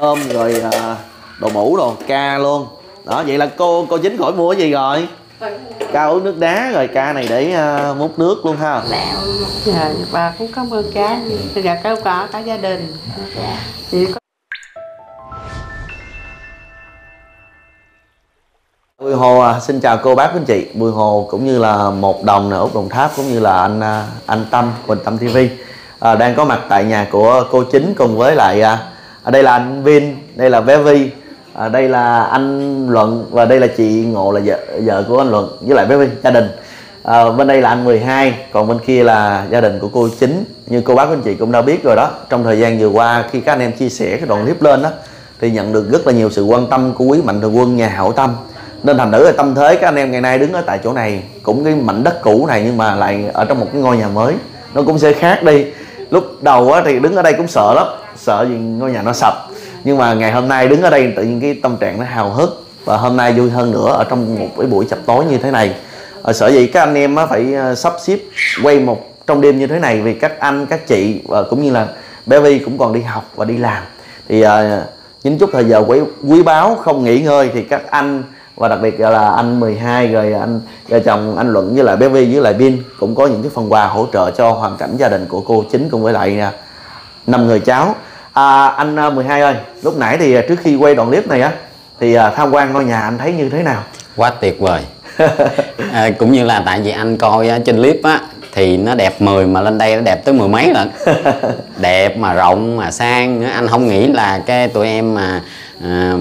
ôm rồi à, đồ mũ đồ ca luôn. Đó vậy là cô cô chính khỏi mua cái gì rồi? Ca uống nước đá rồi ca này để à, múc nước luôn ha. Dạ bà cũng cảm ơn cha dạ kêu cả cả gia đình. Chị có Bùi Hồ à, xin chào cô bác quý anh chị. Bùi Hồ cũng như là một đồng nè Úc Đồng Tháp cũng như là anh à, anh Tâm Quỳnh Tâm TV à, đang có mặt tại nhà của cô chính cùng với lại à, ở đây là anh Vin đây là bé Vi. À, đây là anh Luận và đây là chị Ngộ là vợ, vợ của anh Luận với lại bé Vi gia đình. À, bên đây là anh 12 còn bên kia là gia đình của cô chính như cô bác anh chị cũng đã biết rồi đó trong thời gian vừa qua khi các anh em chia sẻ cái đoạn clip lên đó thì nhận được rất là nhiều sự quan tâm của quý mạnh thường quân nhà hảo tâm. Nên thành thử là tâm thế các anh em ngày nay đứng ở tại chỗ này cũng cái mảnh đất cũ này nhưng mà lại ở trong một cái ngôi nhà mới nó cũng sẽ khác đi lúc đầu á, thì đứng ở đây cũng sợ lắm sợ gì ngôi nhà nó sập. Nhưng mà ngày hôm nay đứng ở đây tự nhiên cái tâm trạng nó hào hức. Và hôm nay vui hơn nữa ở trong một cái buổi chập tối như thế này. À, sở dĩ các anh em á, phải ờ, sắp xếp quay một trong đêm như thế này. Vì các anh các chị và cũng như là bé Vi cũng còn đi học và đi làm. Thì ờ, à, những chút thời giờ quý, quý báu không nghỉ ngơi thì các anh và đặc biệt là anh 12 rồi anh vợ chồng anh Luận với lại bé Vi với lại Bin cũng có những cái phần quà hỗ trợ cho hoàn cảnh gia đình của cô chính cùng với lại à, năm người cháu. À, anh à, 12 ơi lúc nãy thì à, trước khi quay đoạn clip này á thì à, tham quan ngôi nhà anh thấy như thế nào? Quá tuyệt vời. À, cũng như là tại vì anh coi trên clip á thì nó đẹp 10 mà lên đây nó đẹp tới mười mấy lận đẹp mà rộng mà sang nữa. Anh không nghĩ là cái tụi em mà à,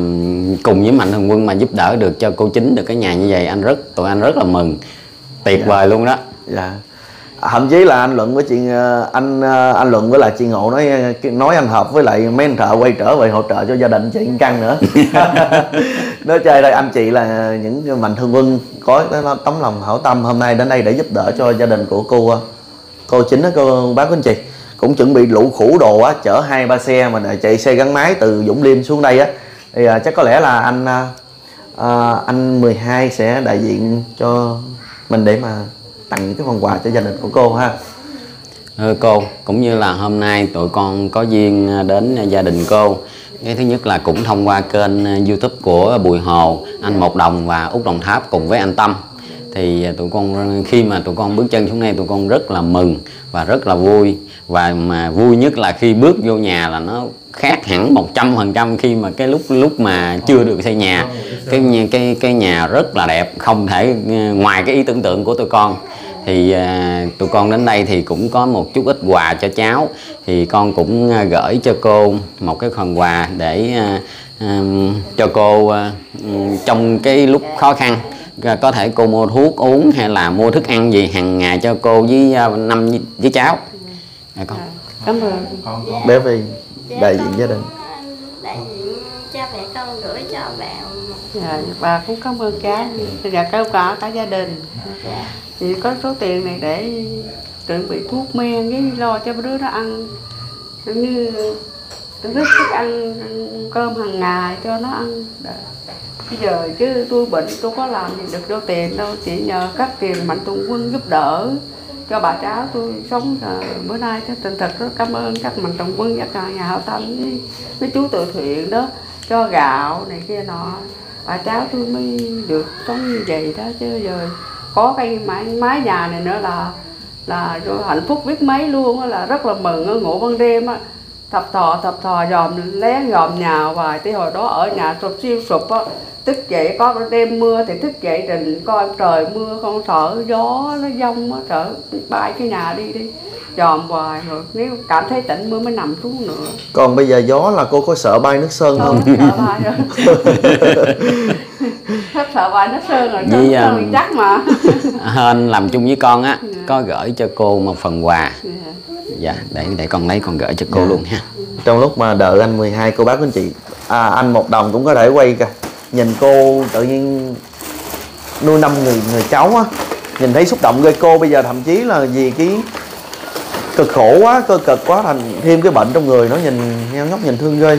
cùng với mạnh thường quân mà giúp đỡ được cho cô chính được cái nhà như vậy anh rất tụi anh rất là mừng. Tuyệt vời luôn đó. Dạ thậm chí là anh luận với chị ờ, anh ờ, anh luận với lại chị ngộ nói nói anh hợp với lại mấy anh thợ quay trở về hỗ trợ cho gia đình chị căn nữa. Nói chơi đây anh chị là những mạnh thường quân có tấm lòng hảo tâm hôm nay đến đây để giúp đỡ cho gia đình của cô ờ, cô chính đó cô bác quý anh chị. Cũng chuẩn bị lũ khủ đồ á chở hai ba xe mà chạy xe gắn máy từ Dũng Liêm xuống đây á. Thì à, chắc có lẽ là anh à, anh 12 sẽ đại diện cho mình để mà tặng những cái phần quà cho gia đình của cô ha. Thưa cô, cũng như là hôm nay tụi con có duyên à, đến gia đình cô. Cái thứ nhất là cũng thông qua kênh à, youtube của Bùi Hồ, anh Một Đồng và Út Đồng Tháp cùng với anh Tâm. Thì à, tụi con khi mà tụi con bước chân xuống đây tụi con rất là mừng và rất là vui. Và mà vui nhất là khi bước vô nhà là nó khác hẳn một trăm phần trăm khi mà cái lúc lúc mà chưa được xây nhà. Cái cái cái nhà rất là đẹp không thể ngoài cái ý tưởng tượng của tụi con thì à, tụi con đến đây thì cũng có một chút ít quà cho cháu. Thì con cũng à, gửi cho cô một cái phần quà để à, à, cho cô à, trong cái lúc khó khăn. Có thể cô mua thuốc uống hay là mua thức ăn gì hàng ngày cho cô với à, năm với, với cháu. À, con. Cảm ơn. Bé Vi đại diện gia đình. Đại diện cha mẹ con gửi cho bạn dạ bà cũng cảm ơn cha dạ. Kêu cả cả gia đình. Chị có số tiền này để chuẩn bị thuốc men với lo cho đứa nó ăn. Như rất thích ăn, cơm hàng ngày cho nó ăn. Bây giờ chứ tôi bệnh tôi có làm gì được đâu tiền đâu. Chỉ nhờ các tiền mạnh thường quân giúp đỡ cho bà cháu tôi sống. À, bữa nay cho tình thật rất cảm ơn các mạnh thường quân và cả nhà hảo tâm với, với chú tự thiện đó cho gạo này kia nọ. Bà cháu tôi mới được sống như vậy đó chứ giờ có cái mái, mái nhà này nữa là là hạnh phúc biết mấy luôn là rất là mừng ngủ ban đêm á thập thò thập thò dòm lén dòm nhà vài tới hồi đó ở nhà sụp siêu sụp á thức dậy có đêm mưa thì thức dậy định coi trời mưa con sợ gió nó giông á sợ bay cái nhà đi đi dòm hoài. Rồi nếu cảm thấy tỉnh mưa mới nằm xuống nữa. Còn bây giờ gió là cô có sợ bay nước sơn không? sợ bay rồi. Rất sợ bay nước sơn rồi Với, sơn, um, chắc mà. Hên làm chung với con á có gửi cho cô một phần quà. Dạ. Dạ để để con lấy con gửi cho cô luôn ha. Trong lúc mà đợi anh 12 cô bác anh chị à, anh một đồng cũng có thể quay kìa. Nhìn cô tự nhiên nuôi năm người người cháu á. Nhìn thấy xúc động ghê cô bây giờ thậm chí là vì cái cực khổ quá cơ cực quá thành thêm cái bệnh trong người nó nhìn nheo nhóc nhìn thương ghê.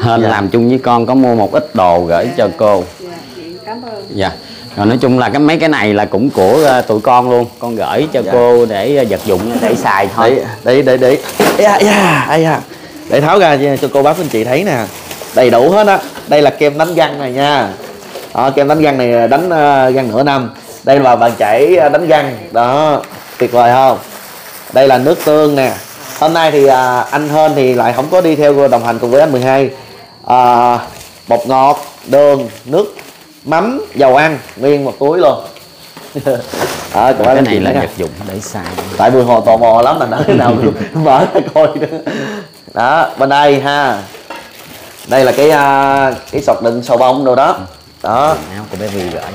Hên Dạ. làm chung với con có mua một ít đồ gửi cho cô. Dạ, chị cảm ơn. Dạ rồi nói chung là cái mấy cái này là cũng của ờ, tụi con luôn. Con gửi cho Dạ. cô để ờ, vật dụng để xài thôi. Để để để để da, ây da. để tháo ra cho- cô bác anh chị thấy nè. Đầy đủ hết á. Đây là kem đánh răng này nha. Đó, kem đánh răng này đánh ờ, răng nửa năm. Đây là bàn chảy ờ, đánh răng. Đó tuyệt vời không? Đây là nước tương nè. Hôm nay thì à, anh hơn thì lại không có đi theo đồng hành cùng với anh 12 à, bột ngọt đường nước mắm dầu ăn nguyên một túi luôn. Đó, bác cái này là nè. vật dụng để xài. Tại bùi hồ tò mò lắm là đỡ cái nào mở ra coi nữa đó bên đây ha. Đây là cái à, cái sọt đựng sầu bông đồ đó. Đó.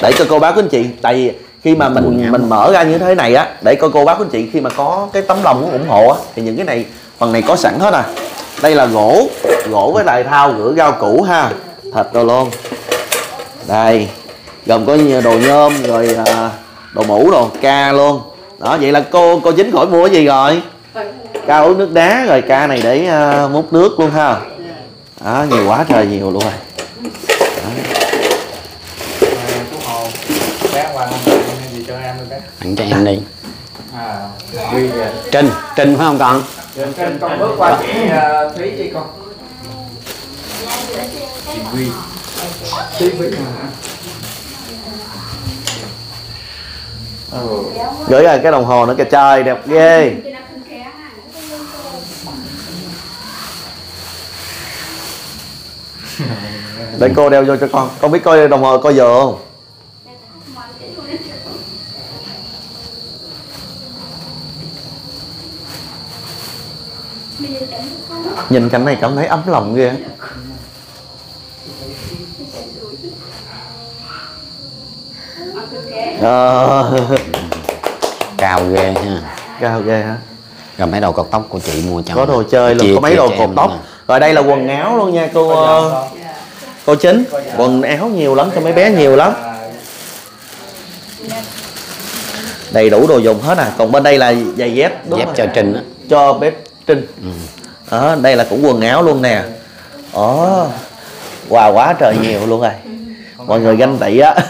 Để cho cô bác quý anh chị tại vì khi mà mình mình mở ra như thế này á để coi cô bác quý anh chị khi mà có cái tấm lòng ủng hộ á thì những cái này phần này có sẵn hết à. Đây là gỗ gỗ với lại thao rửa rau củ ha. Thịt rồi luôn đây gồm có nhiều đồ nhôm rồi à, đồ mũ đồ ca luôn. Đó vậy là cô cô chính khỏi mua cái gì rồi? Ca uống nước đá rồi ca này để à, múc nước luôn ha. Đó nhiều quá trời nhiều luôn rồi. Tặng gì cho em đi. Bé tặng cho em đi à Duy về Trinh Trinh phải không con? Trên con bước qua chị uh, Thúy đi con. Chị Duy Ừ. gửi ra cái đồng hồ nữa kìa, trời, đẹp ghê. Để cô đeo vô cho con. Con biết coi đồng hồ coi giờ không? Nhìn cảnh này cảm thấy ấm lòng ghê Ờ, cao ghê ha. Cao ghê hả? Rồi mấy đầu cột tóc của chị mua cho có đồ chơi luôn có mấy đồ cột tóc. rồi đây là quần áo luôn nha cô ờ, cô chính. Quần áo nhiều lắm cho mấy bé nhiều lắm. Đầy đủ đồ dùng hết à. Còn bên đây là giày dép đúng dép rồi. cho Trinh á. Cho bé trinh. Ừ. đó đây là cũng quần áo luôn nè. Ồ quà quá trời nhiều luôn rồi. Mọi người ganh tị á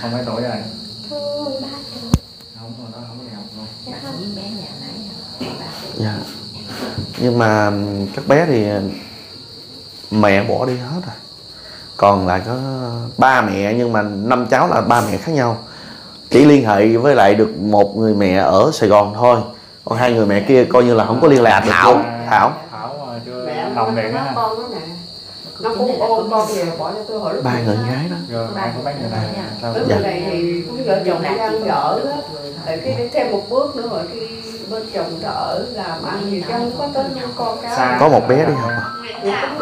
không mấy tuổi rồi. Thôi ba tuổi. Không còn đó không đi học luôn. Dạ. nhưng mà ừm, các bé thì mẹ bỏ đi hết rồi. Còn lại có ba mẹ nhưng mà năm cháu là ba mẹ khác nhau. Chỉ liên hệ với lại được một người mẹ ở Sài Gòn thôi. Còn hai người mẹ kia coi như là không có liên lạc được Thảo. Thảo. Thảo mà chưa đồng điện á nó cũng ôm con về bỏ cho tôi hỏi lúc ba người gái đó. Rồi em có mấy người này sao? Với Dạ. người này thì cũng vợ chồng đi ăn vợ đó. Tại cái đi thêm một bước nữa rồi cái bên chồng nó ở làm ăn gì chứ không? có tới nuôi con cái có một bé đi học? Dạ,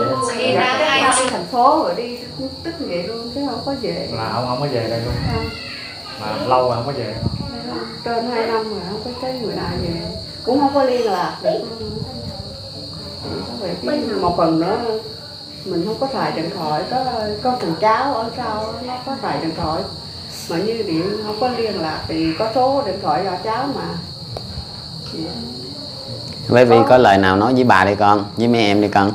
dạ, cái đi thành phố rồi đi tức vậy luôn chứ không có về. Là ông không có về đây luôn. Mà lâu rồi không có về. Trên hai năm rồi không có thấy người nào về. Cũng không có liên lạc được. Cái một phần nữa mình không có xài điện thoại có có thằng cháu ở sau nó có xài điện thoại. Mà như điện không có liên lạc thì có số điện thoại cho cháu mà. Đó. bé Vi có. lời nào nói với bà đi con với mấy em đi con?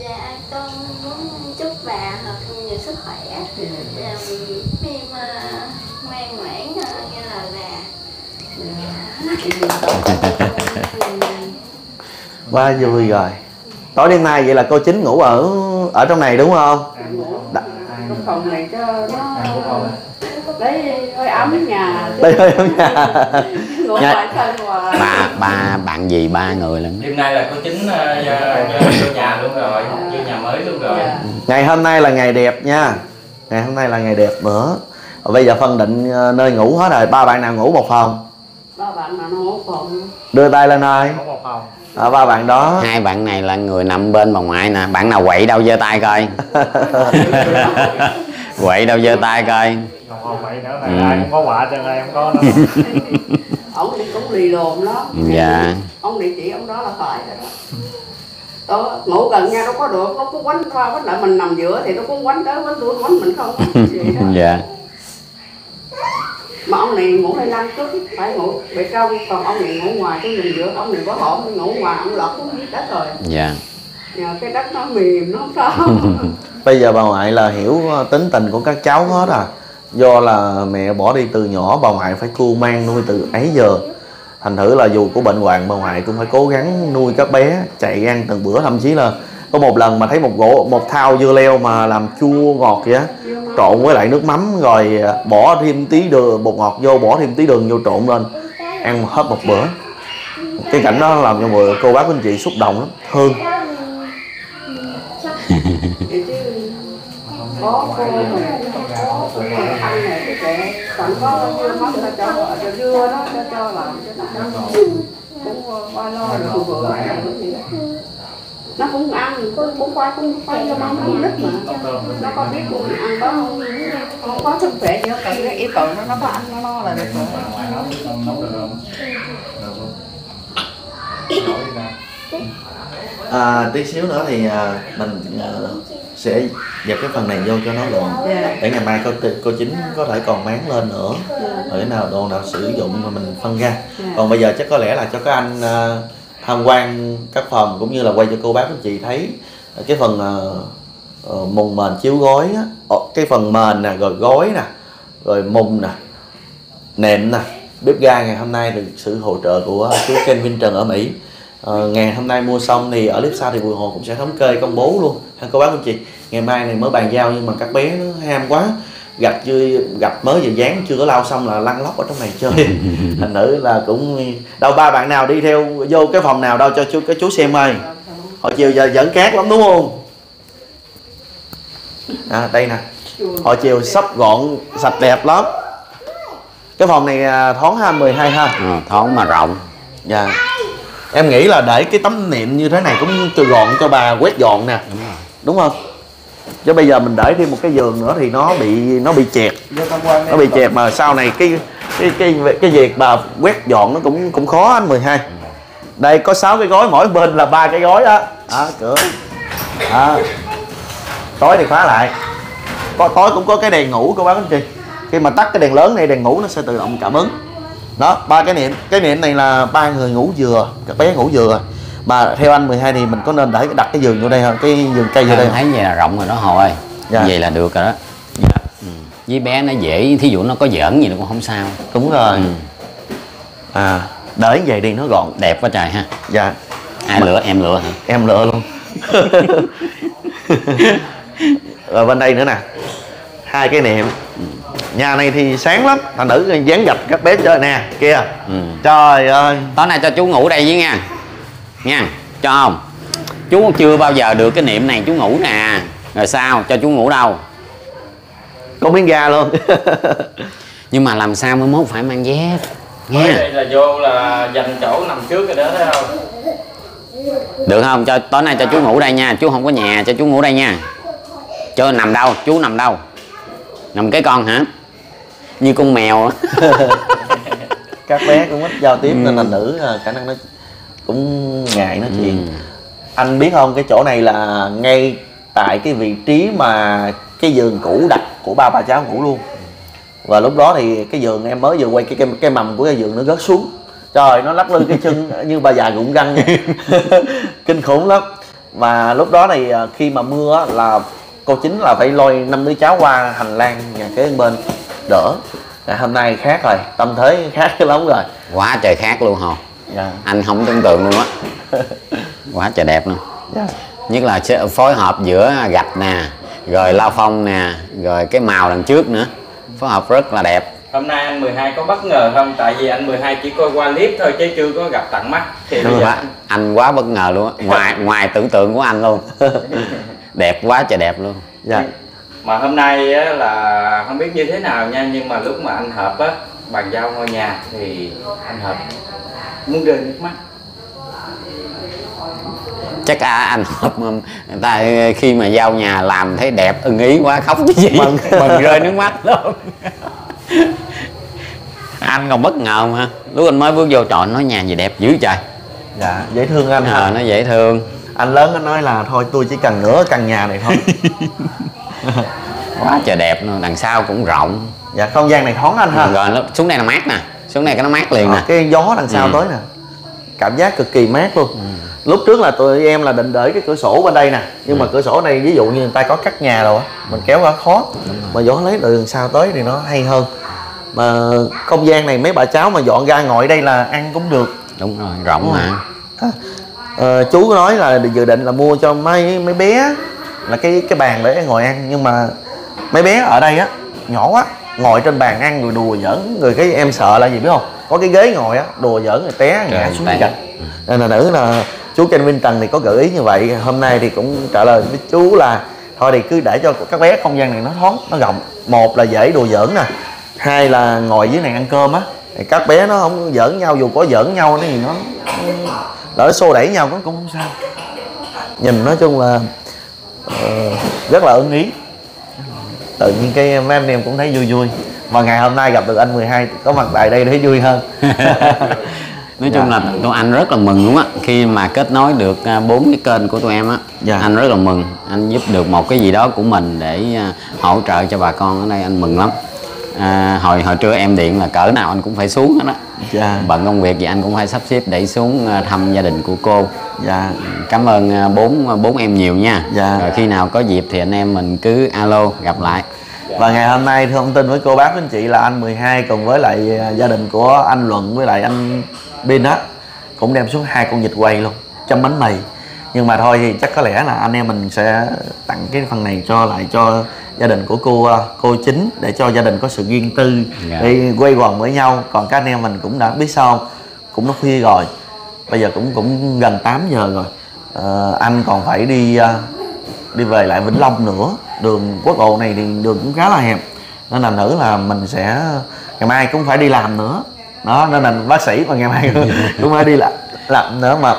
Dạ con muốn chúc bà thật nhiều sức khỏe. Dạ, em ờ, ngoan ngoãn nghe lời bà. Ba vui rồi tối đêm nay vậy là cô chính ngủ ở ở trong này đúng không? Đã- trong phòng này cho nó lấy hơi ấm nhà. Đây thôi không nha ngủ tại sân mà ba ba bạn gì ba người lận đêm nay là có chính uh, vô nhà luôn rồi vô nhà mới luôn rồi. Dạ. ngày hôm nay là ngày đẹp nha. Ngày hôm nay là ngày đẹp nữa. Bây giờ phân định ờ, nơi ngủ hết rồi. Ba bạn nào ngủ một phòng? Ba bạn mà nó ngủ phòng? Đưa tay lên ơi có một phòng à, ba bạn đó. Hai bạn này là người nằm bên bà ngoại nè. Bạn nào quậy đâu giơ tay coi. Quậy đâu giơ tay coi. Không vậy nữa Ừ. này ai cũng có quạ cho nên em có nó ông thì cũng lì lồn đó Dạ. ông địa chỉ ông đó là phải rồi đó. Đó ngủ gần nhau đâu có được. Nó cũng quánh qua quánh lại mình nằm giữa thì nó cũng quánh tới quánh lui quánh mình không. Vậy đó. Dạ mà ông này ngủ hơi lăn chút phải ngủ. Bên trong còn ông này ngủ ngoài cái mình giữa ông này có hổm ngủ ngoài ông lọt xuống dưới đất rồi. Dạ. Nhờ cái đất nó mềm nó sao? Bây giờ bà ngoại là hiểu ờ, tính tình của các cháu hết à. Do là mẹ bỏ đi từ nhỏ bà ngoại phải cu mang nuôi từ ấy giờ. Thành thử là dù có bệnh hoạn bà ngoại cũng phải cố gắng nuôi các bé chạy ăn từng bữa thậm chí là có một lần mà thấy một gỗ, một thao dưa leo mà làm chua ngọt vậy á, trộn với lại nước mắm rồi à, bỏ thêm tí đường, bột ngọt vô, bỏ thêm tí đường vô trộn lên, ăn hết một bữa. Cái cảnh đó làm cho mọi cô bác anh chị xúc động lắm, thương. nó ăn lo vừa ăn nó cũng ăn qua cũng qua cho mắm không đứt mà. Nó có biết cũng ăn đó không? Không có sức khỏe hết cần cái yêu cầu nó nó có ăn nó no là được rồi. Không không luôn à, tí xíu nữa thì à, mình à, sẽ dẹp cái phần này vô cho nó gọn Dạ. để ngày mai cô cô chính có thể còn máng lên nữa. Rồi cái nào đồ nào sử dụng mà mình phân ra. Còn bây giờ chắc có lẽ là cho các anh à, tham quan các phòng cũng như là quay cho cô bác anh chị thấy ờ, cái phần uh, mùng mền chiếu gối á cái phần mền nè rồi gối nè rồi mùng nè nệm nè. Bếp ga ngày hôm nay được sự hỗ trợ của chú Ken Vinh Trần ở Mỹ. Ờ, ngày hôm nay mua xong thì ở clip sau thì Bùi Hồ cũng sẽ thống kê công bố luôn. Ha cô bác anh chị ngày mai này mới bàn giao nhưng mà các bé nó ham quá gặp chưa gặp mới giờ dán chưa có lau xong là lăn lóc ở trong này chơi. Thành nữ là cũng đâu ba bạn nào đi theo vô cái phòng nào đâu cho chú cái chú xem ơi. Hồi chiều giờ dẫn cát lắm đúng không? À, đây nè. Hồi chiều sắp gọn sạch đẹp lắm. Cái phòng này à, thoáng ha 12 ha. Ờ, thoáng mà rộng. Dạ. Em nghĩ là để cái tấm niệm như thế này cũng cho gọn cho bà quét dọn nè. Đúng không chứ bây giờ mình để thêm một cái giường nữa thì nó bị nó bị chẹt. Nó bị chẹt mà sau này cái cái cái cái việc bà quét dọn nó cũng cũng khó anh 12 đây có 6 cái gói mỗi bên là ba cái gói đó đó cửa. Đó. tối thì khóa lại. Có tối cũng có cái đèn ngủ cô bác anh chị khi mà tắt cái đèn lớn này đèn ngủ nó sẽ tự động cảm ứng. Đó ba cái niệm cái niệm này là ba người ngủ vừa các bé ngủ vừa mà theo anh 12 thì mình có nên để đặt cái giường vô đây không? Cái giường cây vô đây em không? thấy vậy là rộng rồi đó hồi Dạ. vậy là được rồi đó. Ừ. với bé nó dễ thí dụ nó có giỡn gì nó cũng không sao. Đúng rồi. Ừ. à để vậy đi nó gọn. Đẹp quá trời ha. Dạ. Ai lựa? Em lựa hả? Em lựa luôn. Rồi bên đây nữa nè. Hai cái niệm. Nhà này thì sáng lắm. Thành nữ dán gạch các bé chơi nè. Kia ừ. trời ơi. Tối nay cho chú ngủ đây với nha nha cho không? Chú chưa bao giờ được cái niệm này chú ngủ nè. Rồi sao? Cho chú ngủ đâu? Có miếng ga luôn. Nhưng mà làm sao mới mốt phải mang dép? Mới nha đây là vô là dành chỗ nằm trước rồi đó thấy không? Được không? Cho tối nay cho chú ngủ đây nha. Chú không có nhà cho chú ngủ đây nha. Cho nằm đâu? Chú nằm đâu? Nằm cái con hả? Như con mèo á. Các bé cũng ít giao tiếp Ừ. nên là nữ à, khả năng nó cũng ngại nói chuyện. Ừ. anh biết không cái chỗ này là ngay tại cái vị trí mà cái giường cũ đặt của ba bà cháu ngủ luôn. Và lúc đó thì cái giường em mới vừa quay cái cái, cái mầm của cái giường nó rớt xuống. Trời nó lắc lư cái chân như bà già rụng răng. Kinh khủng lắm. Và lúc đó thì à, khi mà mưa á, là cô chính là phải lôi năm đứa cháu qua hành lang nhà kế bên đỡ. À, hôm nay khác rồi tâm thế khác lắm rồi. Quá trời khác luôn hồ dạ. Anh không tưởng tượng luôn á. Quá trời đẹp luôn. Dạ. Nhất là sẽ phối hợp giữa gạch nè rồi lao phong nè rồi cái màu đằng trước nữa. Phối hợp rất là đẹp. Hôm nay anh 12 có bất ngờ không? Tại vì anh 12 chỉ coi qua clip thôi chứ chưa có gặp tận mắt. Thì bây Đúng giờ rồi, anh quá bất ngờ luôn á. Ngoài ngoài tưởng tượng của anh luôn. Đẹp quá trời đẹp luôn. Dạ. Mà hôm nay á, là không biết như thế nào nha nhưng mà lúc mà anh hợp á bàn giao ngôi nhà thì anh hợp muốn rơi nước mắt. Chắc à, anh hợp mà người ta khi mà giao nhà làm thấy đẹp ưng ý quá khóc cái gì. Mừng. mừng rơi nước mắt luôn. Anh còn bất ngờ mà. Lúc anh mới bước vô trời nói nhà gì đẹp dữ trời. Dạ dễ thương anh ờ ha nó dễ thương. Anh lớn anh nói là thôi tôi chỉ cần nửa căn nhà này thôi. Quá trời đẹp luôn đằng sau cũng rộng. Dạ không gian này thoáng anh ha. Rồi nó xuống đây là mát nè xuống đây cái nó mát liền Ờ, nè. cái gió đằng sau Ừ. tới nè. Cảm giác cực kỳ mát luôn. Lúc trước là tụi em là định để cái cửa sổ bên đây nè. Nhưng mà cửa sổ này ví dụ như người ta có cắt nhà rồi á mình kéo ra khó. Mà gió lấy từ đằng sau tới thì nó hay hơn. Mà không gian này mấy bà cháu mà dọn ra ngồi đây là ăn cũng được. Đúng rồi rộng mà. Ờ, chú nói là dự định là mua cho mấy mấy bé là cái cái bàn để ngồi ăn. Nhưng mà mấy bé ở đây á nhỏ quá ngồi trên bàn ăn rồi đùa giỡn rồi cái em sợ là gì biết không? Có cái ghế ngồi á đùa giỡn rồi té ngã Trời, xuống gạch. Nên là nữ là chú Vinh Trần thì có gợi ý như vậy hôm nay thì cũng trả lời với chú là thôi thì cứ để cho các bé không gian này nó thoáng nó rộng. Một là dễ đùa giỡn nè hai là ngồi dưới này ăn cơm á. Thì các bé nó không giỡn nhau dù có giỡn nhau thì nó lỡ xô đẩy nhau cũng cũng không sao. Nhìn nói chung là ờ, rất là ưng ý tự nhiên cái mấy anh em cũng thấy vui vui. Và ngày hôm nay gặp được anh 12 có mặt tại đây thấy vui hơn. Nói chung là tụi anh rất là mừng luôn á. Khi mà kết nối được à, bốn cái kênh của tụi em á Dạ. anh rất là mừng. Anh giúp được một cái gì đó của mình để à, hỗ trợ cho bà con ở đây. Anh mừng lắm à, hồi hồi trưa em điện là cỡ nào anh cũng phải xuống hết á. Dạ. Bận công việc gì anh cũng phải sắp xếp để xuống à, thăm gia đình của cô. Dạ. Cảm ơn à, bốn bốn em nhiều nha. Dạ. rồi khi nào có dịp thì anh em mình cứ alo gặp lại. Và ngày hôm nay thông tin với cô bác với anh chị là anh 12 cùng với lại à, gia đình của anh Luận với lại anh Bin á cũng đem xuống hai con vịt quay luôn chấm bánh mì nhưng mà thôi thì chắc có lẽ là anh em mình sẽ tặng cái phần này cho lại cho gia đình của cô à, cô chính để cho gia đình có sự riêng tư Dạ. để quay quần với nhau. Còn các anh em mình cũng đã biết sao không? cũng nó khuya rồi. Bây giờ cũng cũng gần 8 giờ rồi. Ờ, anh còn phải đi à, đi về lại Vĩnh Long nữa. Đường quốc lộ này thì đường cũng khá là hẹp. Nên là nữ là mình sẽ ngày mai cũng phải đi làm nữa. Đó nên là bác sĩ mà ngày mai cũng phải đi làm làm nữa mà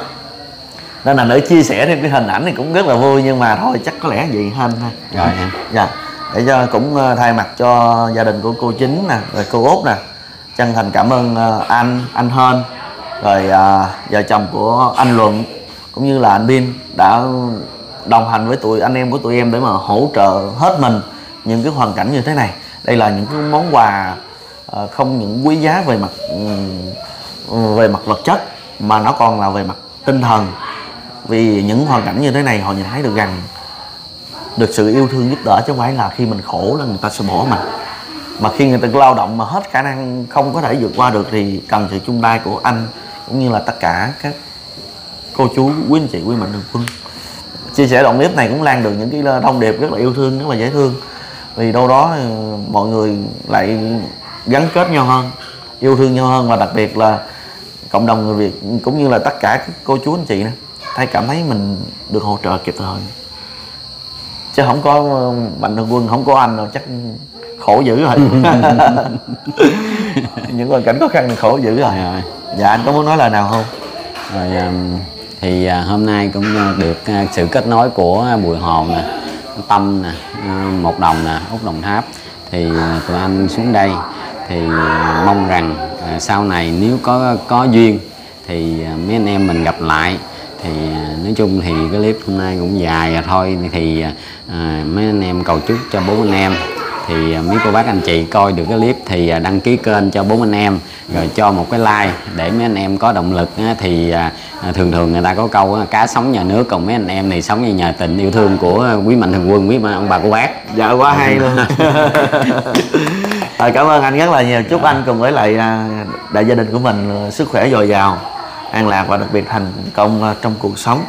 nên là nữ chia sẻ thêm cái hình ảnh này cũng rất là vui nhưng mà thôi chắc có lẽ vậy hên thôi rồi em dạ để cho cũng ờ, thay mặt cho gia đình của cô chính nè rồi cô út nè chân thành cảm ơn ờ, anh anh hên rồi ờ, vợ chồng của anh luận cũng như là anh bin đã đồng hành với tụi anh em của tụi em để mà hỗ trợ hết mình những cái hoàn cảnh như thế này. Đây là những cái món quà không những quý giá về mặt về mặt vật chất mà nó còn là về mặt tinh thần vì những hoàn cảnh như thế này, họ nhìn thấy được rằng được sự yêu thương giúp đỡ chứ không phải là khi mình khổ là người ta sẽ bỏ mình. Mà khi người ta lao động mà hết khả năng không có thể vượt qua được thì cần sự chung tay của anh cũng như là tất cả các cô chú, quý anh chị, quý mạnh thường quân. Chia sẻ đoạn clip này cũng lan được những cái thông điệp rất là yêu thương, rất là dễ thương. Vì đâu đó ừ, mọi người lại gắn kết nhau hơn, yêu thương nhau hơn và đặc biệt là cộng đồng người Việt cũng như là tất cả các cô chú, anh chị nữa thấy cảm thấy mình được hỗ trợ kịp thời. Chứ không có ờ, mạnh thường quân không có anh đâu chắc khổ dữ rồi. Những hoàn cảnh khó khăn thì khổ dữ rồi. Rồi dạ anh có muốn nói lời nào không? Rồi um, thì à, hôm nay cũng à, được à, sự kết nối của à, Bùi Hòn nè Tâm nè à, Một Đồng nè Úc Đồng Tháp. Thì à, tụi anh xuống đây thì à, mong rằng à, sau này nếu có có duyên thì à, mấy anh em mình gặp lại thì à, nói chung thì cái clip hôm nay cũng dài rồi thôi. Thì à, mấy anh em cầu chúc cho bốn anh em. Thì à, mấy cô bác anh chị coi được cái clip thì à, đăng ký kênh cho bốn anh em rồi cho một cái like để mấy anh em có động lực á, thì à, à, thường thường người ta có câu á, cá sống nhờ nước còn mấy anh em thì sống như nhờ tình yêu thương của à, quý mạnh thường quân quý ông bà cô bác. Dạ quá hay luôn. Rồi cảm ơn anh rất là nhiều. Chúc anh cùng với lại à, đại gia đình của mình à, sức khỏe dồi dào an lạc và đặc biệt thành công ờ, trong cuộc sống.